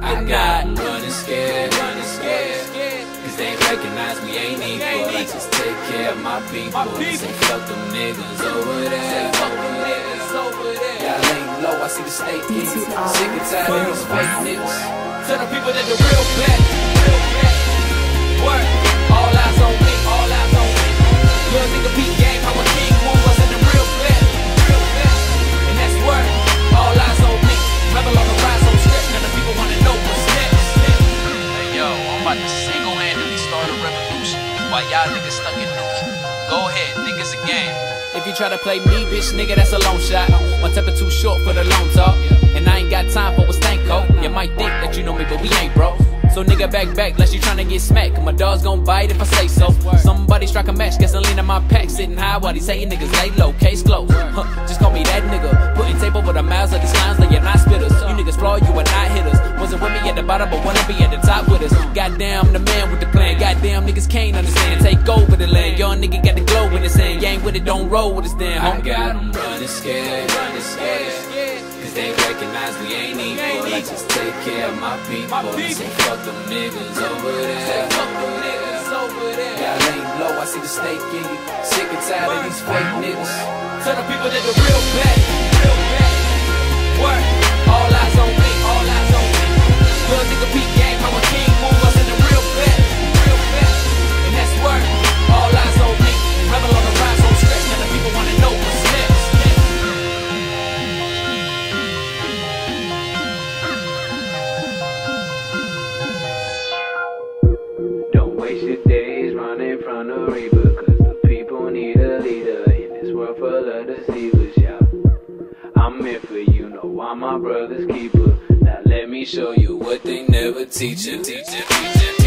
I got running scared, running scared. Cause they recognize we ain't equal. I just take care of my people. Say fuck them niggas over there. Fuck them niggas over there. Y'all ain't low, I see the state kids. Sick and tired of these fake niggas. Tell the people that the real black. While y'all niggas stuck in. Go ahead, think it's a game. If you try to play me, bitch, nigga, that's a long shot. One temper too short for the long talk. And I ain't got time for a stanko. You might think that you know me, but we ain't, bro. So nigga, back back, unless you tryna get smacked. My dog's gon' bite if I say so. Somebody strike a match, gasoline in my pack, sitting high while these hating niggas lay low. Case closed. Huh, just call me that nigga. Putting tape over the mouths of these clowns, like you're not spitters. You niggas flaw, you are not hitters. Wasn't with me at the bottom, but wanna be at the top with us. Goddamn, the man with the plan. Goddamn, niggas can't understand. With it, don't roll with us damn. I got 'em running scared, running scared. Cause they recognize we ain't equal. I just take care of my people. Say fuck them niggas over there. Say fuck them niggas over there. Y'all ain't low, I see the snake in you. Sick and tired of these fake niggas. Tell the people that the real black, waste days running from the reaper Cause the people need a leader In this world full of deceivers, yeah. I'm here for you, know I'm my brother's keeper. Now let me show you what they never teach you, teach you, teach you